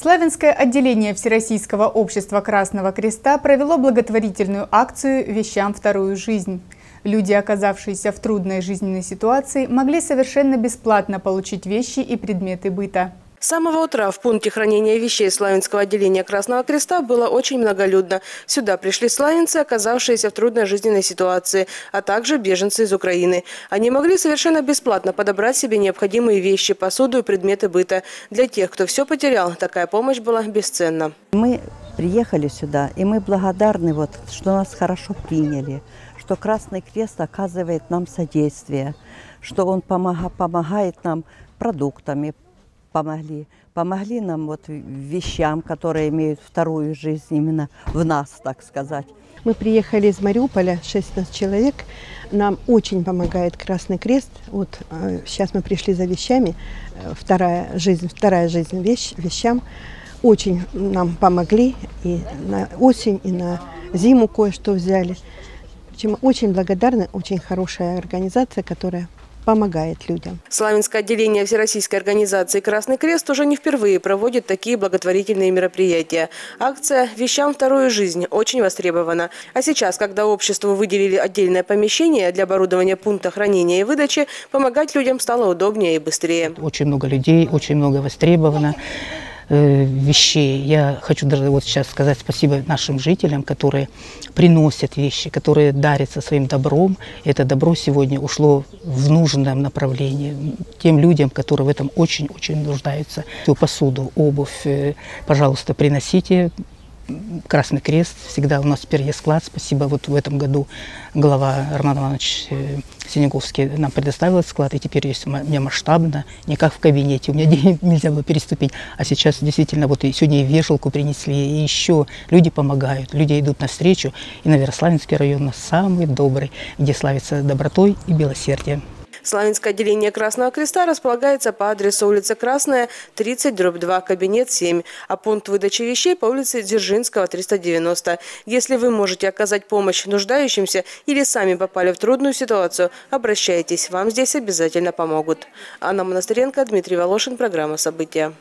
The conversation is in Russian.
Славянское отделение Всероссийского общества Красного Креста провело благотворительную акцию «Вещам вторую жизнь». Люди, оказавшиеся в трудной жизненной ситуации, могли совершенно бесплатно получить вещи и предметы быта. С самого утра в пункте хранения вещей Славянского отделения Красного Креста было очень многолюдно. Сюда пришли славянцы, оказавшиеся в трудной жизненной ситуации, а также беженцы из Украины. Они могли совершенно бесплатно подобрать себе необходимые вещи, посуду и предметы быта. Для тех, кто все потерял, такая помощь была бесценна. Мы приехали сюда, и мы благодарны, вот, что нас хорошо приняли, что Красный Крест оказывает нам содействие, что он помогает нам продуктами, помогли. Помогли нам вот вещам, которые имеют вторую жизнь именно в нас, так сказать. Мы приехали из Мариуполя, 16 человек. Нам очень помогает Красный Крест. Вот э, сейчас мы пришли за вещами. Э, вторая жизнь, вторая жизнь вещь, вещам. Очень нам помогли и на осень, и на зиму кое-что взяли. Чем очень благодарны, очень хорошая организация, которая помогает людям. Славянское отделение Всероссийской организации «Красный крест» уже не впервые проводит такие благотворительные мероприятия. Акция «Вещам вторую жизнь» очень востребована. А сейчас, когда обществу выделили отдельное помещение для оборудования пункта хранения и выдачи, помогать людям стало удобнее и быстрее. Очень много людей, очень много востребовано. Э, вещей. Я хочу даже вот сейчас сказать спасибо нашим жителям, которые приносят вещи, которые дарятся своим добром. Это добро сегодня ушло в нужном направлении тем людям, которые в этом очень-очень нуждаются. Посуду, обувь, э, пожалуйста, приносите, Красный Крест, всегда у нас теперь есть склад. Спасибо, вот в этом году глава Роман Иванович э, Синеговский нам предоставил этот склад, и теперь есть у меня масштабно, не как в кабинете, у меня нельзя было переступить. А сейчас действительно, вот и сегодня и вешалку принесли, и еще люди помогают, люди идут навстречу. И, наверное, Славянский район у нас самый добрый, где славится добротой и милосердием. Славянское отделение Красного Креста располагается по адресу улица Красная, 30, дробь 2, кабинет 7, а пункт выдачи вещей по улице Дзержинского, 390. Если вы можете оказать помощь нуждающимся или сами попали в трудную ситуацию, обращайтесь, вам здесь обязательно помогут. Анна Монастыренко, Дмитрий Волошин, программа «События».